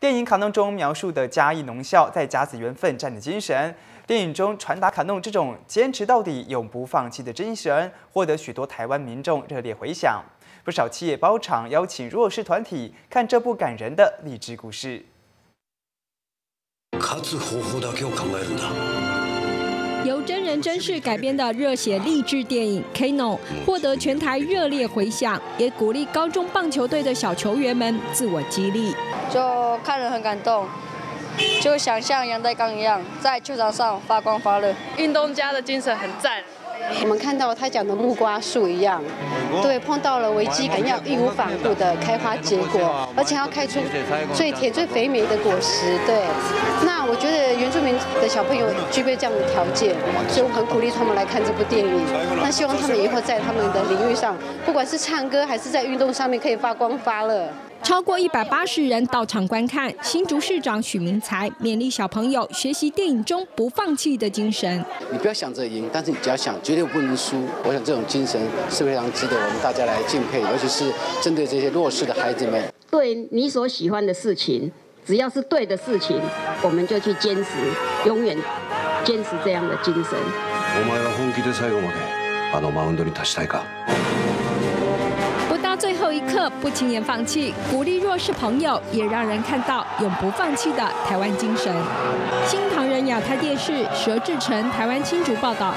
电影《卡弄》中描述的嘉义农校在甲子园奋战的精神，电影中传达卡弄这种坚持到底、永不放弃的精神，获得许多台湾民众热烈回响。不少企业包场邀请弱势团体看这部感人的励志故事。由真人真事改编的热血励志电影《K No》获得全台热烈回响，也鼓励高中棒球队的小球员们自我激励。就看了很感动，就想像杨代刚一样，在球场上发光发热。运动家的精神很赞。我们看到他讲的木瓜树一样，对，碰到了危机感要义无反顾的开花结果，而且要开出最甜最肥美的果实。对，那我觉得原住民的小朋友具备这样的条件，所以我很鼓励他们来看这部电影。那希望他们以后在他们的领域上，不管是唱歌还是在运动上面，可以发光发热。超过一百八十人到场观看，新竹市长许明才勉励小朋友学习电影中不放弃的精神。你不要想着赢，但是你只要想绝对不能输。我想这种精神是非常值得我们大家来敬佩，尤其是针对这些弱势的孩子们。对你所喜欢的事情，只要是对的事情，我们就去坚持，永远坚持这样的精神。お前は本気で最後まであのマウンドに立ちたいか？ 最后一刻不轻言放弃，鼓励弱势朋友，也让人看到永不放弃的台湾精神。新唐人亚太电视佘志成台湾青竹报道。